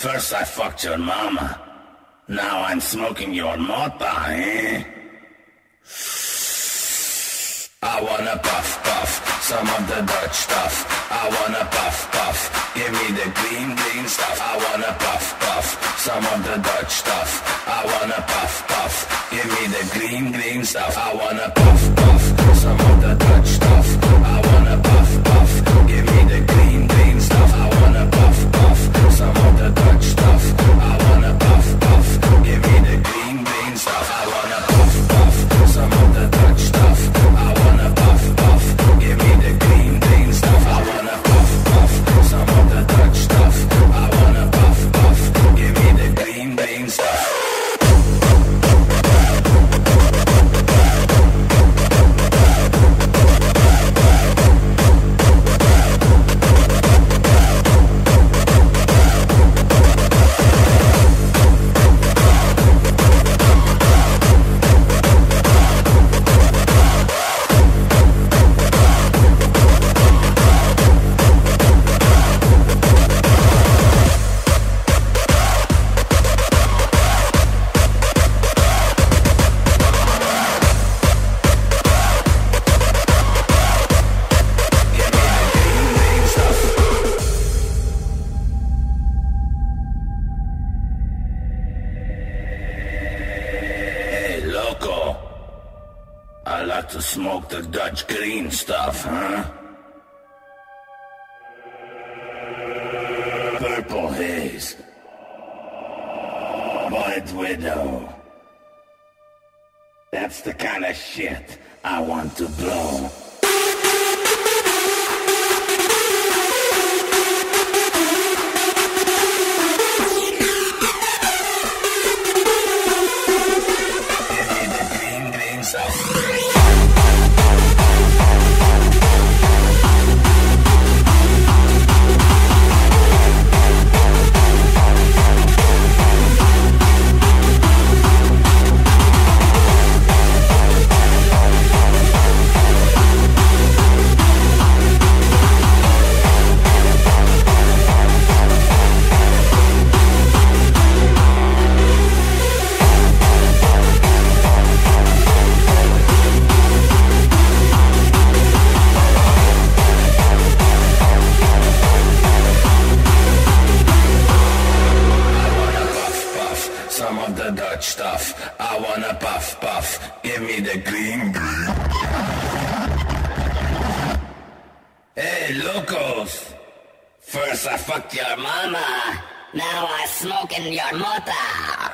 First I fucked your mama. Now I'm smoking your mota, eh? I wanna puff puff some of the Dutch stuff. I wanna puff puff, give me the green green stuff. I wanna puff puff some of the Dutch stuff. I wanna puff puff, give me the green green stuff. I wanna puff puff some of the Dutch stuff. I wanna puff puff, to smoke the Dutch green stuff, huh? Purple haze. White widow. That's the kind of shit I want to blow. Dutch stuff. I wanna puff puff, give me the green green. Hey, locos! First I fucked your mama, now I smoking your mota.